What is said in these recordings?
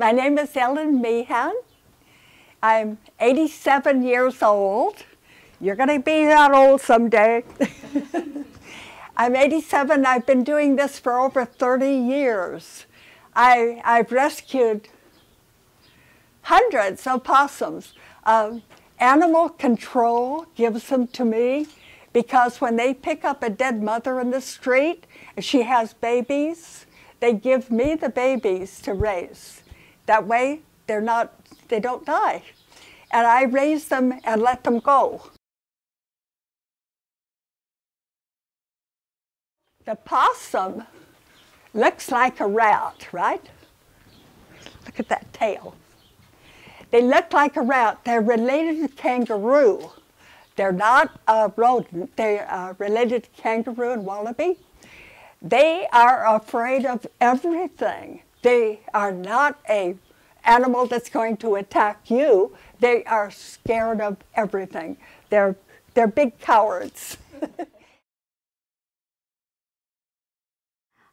My name is Ellen Meehan. I'm 87 years old. You're going to be that old someday. I'm 87. I've been doing this for over 30 years. I, I've rescued hundreds of possums. Um, animal control gives them to me because when they pick up a dead mother in the street, and she has babies, they give me the babies to raise. That way, they're not, they don't die. And I raise them and let them go. The possum looks like a rat, right? Look at that tail. They look like a rat. They're related to kangaroo. They're not a rodent. They are related to kangaroo and wallaby. They are afraid of everything. They are not a animal that's going to attack you. They are scared of everything. They're, they're big cowards.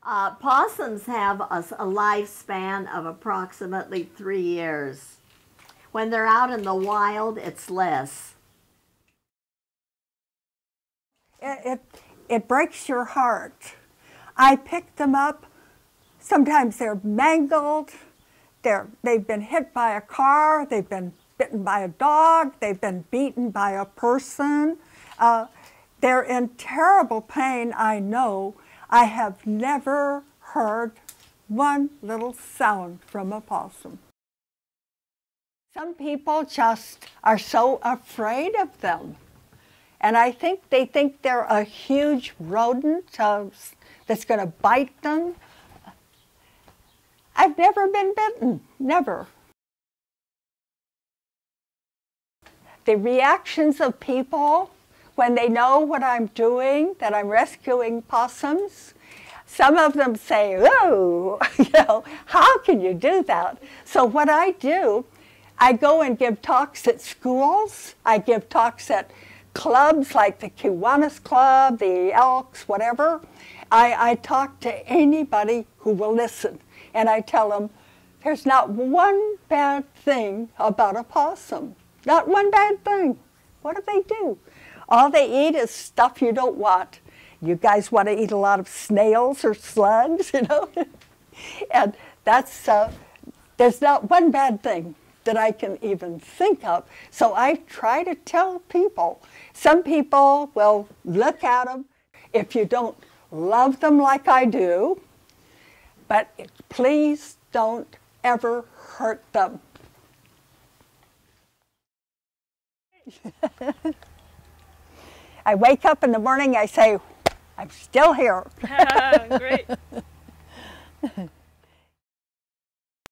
uh, possums have a, a lifespan of approximately three years. When they're out in the wild, it's less. It, it, it breaks your heart. I pick them up. Sometimes they're mangled. They're, they've been hit by a car. They've been bitten by a dog. They've been beaten by a person. Uh, they're in terrible pain, I know. I have never heard one little sound from a possum. Some people just are so afraid of them. And I think they think they're a huge rodent uh, that's going to bite them. I've never been bitten, never. The reactions of people when they know what I'm doing, that I'm rescuing possums, some of them say, oh, you know, how can you do that? So what I do I go and give talks at schools. I give talks at clubs like the Kiwanis Club, the Elks, whatever. I, I talk to anybody who will listen. And I tell them, there's not one bad thing about a possum. Not one bad thing. What do they do? All they eat is stuff you don't want. You guys want to eat a lot of snails or slugs, you know? and that's, uh, there's not one bad thing that I can even think of. So I try to tell people. Some people will look at them if you don't love them like I do, but please don't ever hurt them. I wake up in the morning, I say, I'm still here. Great.